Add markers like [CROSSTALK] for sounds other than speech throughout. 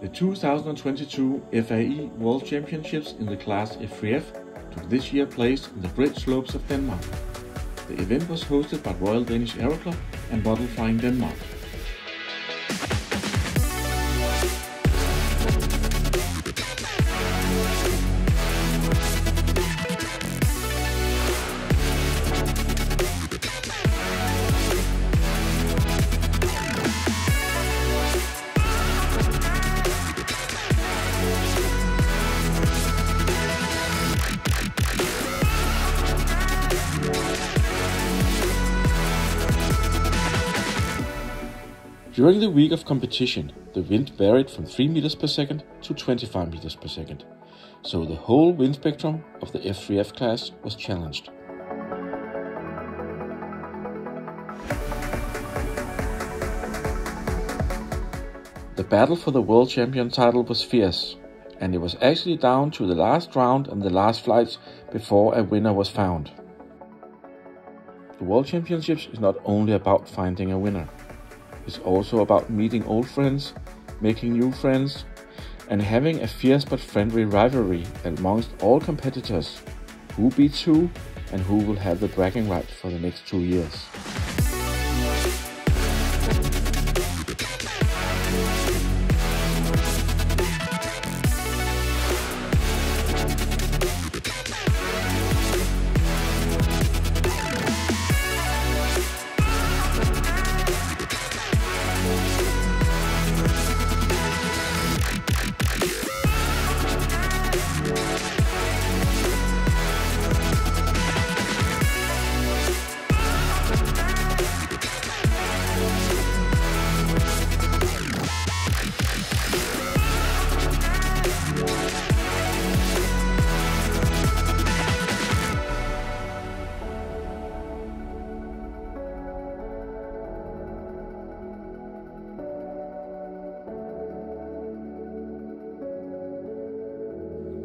The 2022 FAI World Championships in the class F3F took this year place in the Great Slopes of Denmark. The event was hosted by Royal Danish Aero Club and Model Flying Denmark. During the week of competition, the wind varied from 3 meters per second to 25 meters per second, so the whole wind spectrum of the F3F class was challenged. The battle for the world champion title was fierce, and it was actually down to the last round and the last flights before a winner was found. The World Championships is not only about finding a winner. It's also about meeting old friends, making new friends, and having a fierce but friendly rivalry amongst all competitors who beats who and who will have the bragging rights for the next two years.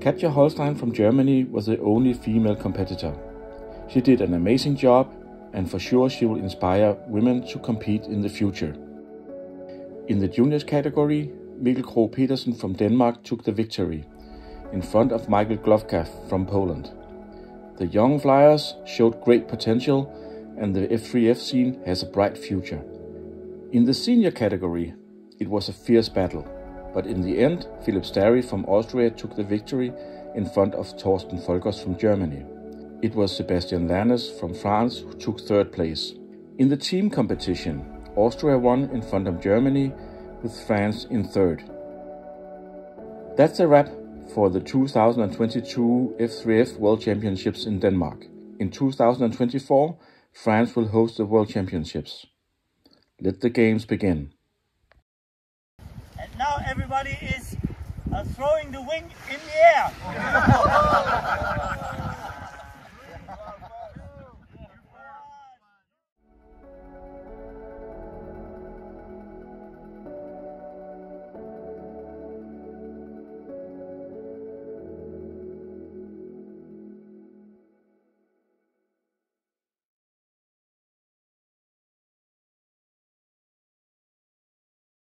Katja Holstein from Germany was the only female competitor. She did an amazing job, and for sure she will inspire women to compete in the future. In the juniors category, Mikkel Krogh Petersen from Denmark took the victory, in front of Michael Glovka from Poland. The young flyers showed great potential, and the F3F scene has a bright future. In the senior category, it was a fierce battle but in the end, Philipp Stary from Austria took the victory in front of Thorsten Volkers from Germany. It was Sebastian Lanes from France who took third place. In the team competition, Austria won in front of Germany, with France in third. That's a wrap for the 2022 F3F World Championships in Denmark. In 2024, France will host the World Championships. Let the games begin everybody is uh, throwing the wing in the air. [LAUGHS]